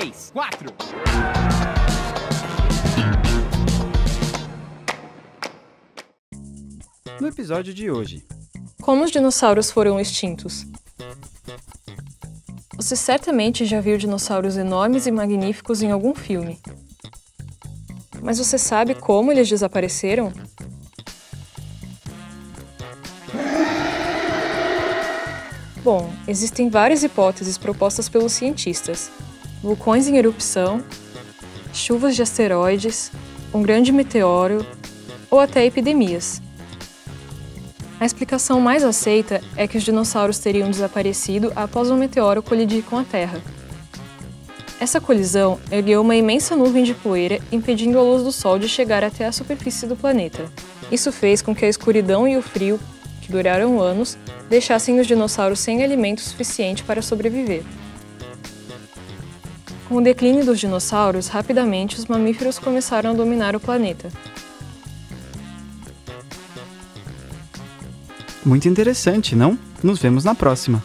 três, quatro. No episódio de hoje, Como os dinossauros foram extintos? Você certamente já viu dinossauros enormes e magníficos em algum filme. Mas você sabe como eles desapareceram? Bom, existem várias hipóteses propostas pelos cientistas: vulcões em erupção, chuvas de asteroides, um grande meteoro ou até epidemias. A explicação mais aceita é que os dinossauros teriam desaparecido após um meteoro colidir com a Terra. Essa colisão ergueu uma imensa nuvem de poeira, impedindo a luz do Sol de chegar até a superfície do planeta. Isso fez com que a escuridão e o frio, que duraram anos, deixassem os dinossauros sem alimento suficiente para sobreviver. Com o declínio dos dinossauros, rapidamente os mamíferos começaram a dominar o planeta. muito interessante, não? Nos vemos na próxima.